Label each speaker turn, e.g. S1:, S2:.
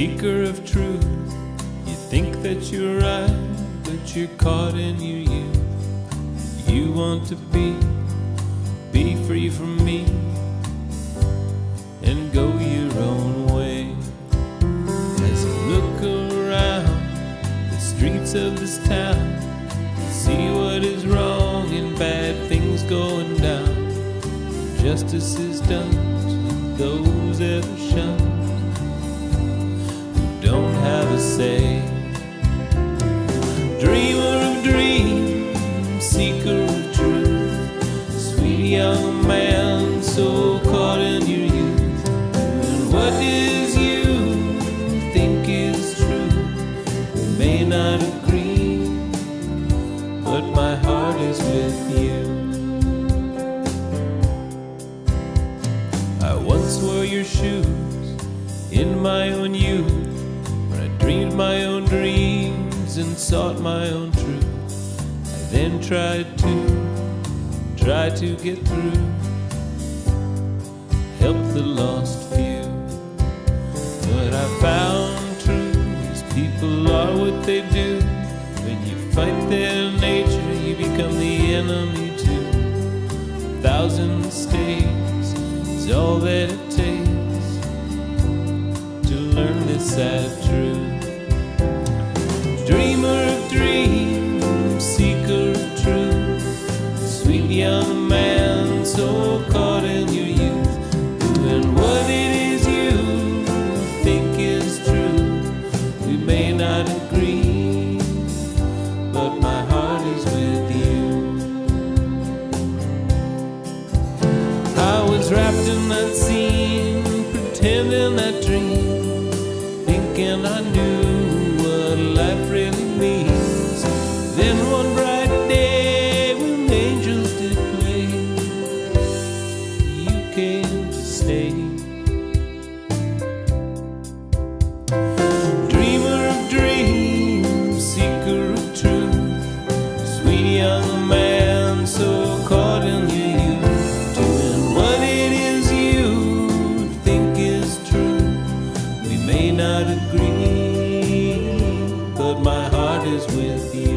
S1: Seeker of truth, you think that you're right, but you're caught in your youth. You want to be, be free from me, and go your own way. As you look around the streets of this town, you see what is wrong and bad things going down. Justice is done to those ever shunned say. Dreamer of dreams, seeker of truth, sweet young man, so caught in your youth. And what is you think is true? We may not agree, but my heart is with you. I once wore your shoes in my own youth dreamed my own dreams and sought my own truth. I then tried to, try to get through, help the lost few. But I found true, these people are what they do. When you fight their nature, you become the enemy too. A thousand mistakes is all that it takes to learn this sad truth. Think is true. We may not agree, but my heart is with you. I was wrapped in that scene, pretending that dream, thinking I knew what life really young man so doing what it is you think is true we may not agree but my heart is with you.